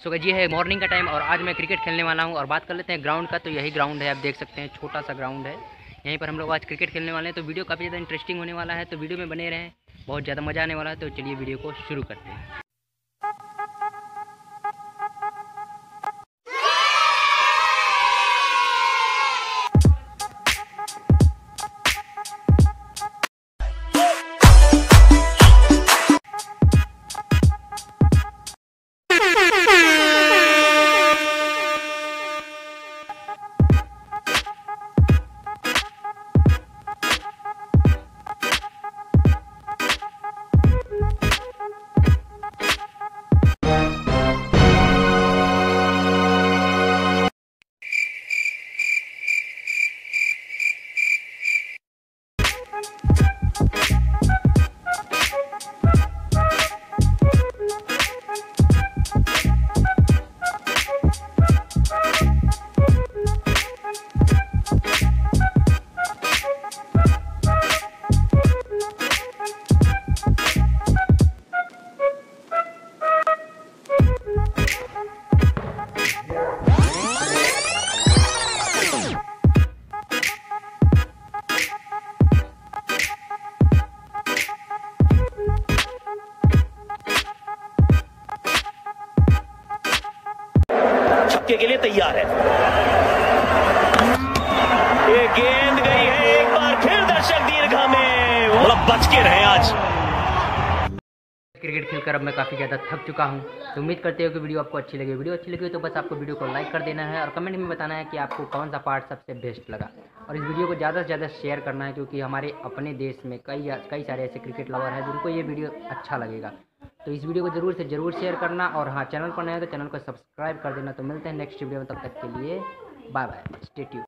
सो ये है मॉर्निंग का टाइम और आज मैं क्रिकेट खेलने वाला हूँ और बात कर लेते हैं ग्राउंड का। तो यही ग्राउंड है, आप देख सकते हैं, छोटा सा ग्राउंड है। यहीं पर हम लोग आज क्रिकेट खेलने वाले हैं तो वीडियो काफ़ी ज़्यादा इंटरेस्टिंग होने वाला है तो वीडियो में बने रहें, बहुत ज़्यादा मज़ा आने वाला है तो चलिए वीडियो को शुरू करते हैं। छक्के के लिए तैयार है। ये गेंद गई है एक बार फिर दर्शक दीर्घा में। वो बच के रहे आज। क्रिकेट खेलकर अब मैं काफ़ी ज़्यादा थक चुका हूँ। तो उम्मीद करते हो कि वीडियो आपको अच्छी लगी। वीडियो अच्छी लगी तो बस आपको वीडियो को लाइक कर देना है और कमेंट में बताना है कि आपको कौन सा पार्ट सबसे बेस्ट लगा। और इस वीडियो को ज़्यादा से ज़्यादा शेयर करना है क्योंकि हमारे अपने देश में कई कई सारे ऐसे क्रिकेट लवर हैं जिनको ये वीडियो अच्छा लगेगा। तो इस वीडियो को ज़रूर से ज़रूर शेयर करना और हाँ चैनल पर नया तो चैनल को सब्सक्राइब कर देना। तो मिलते हैं नेक्स्ट वीडियो में, तब तक के लिए बाय बाय स्टे ट्यून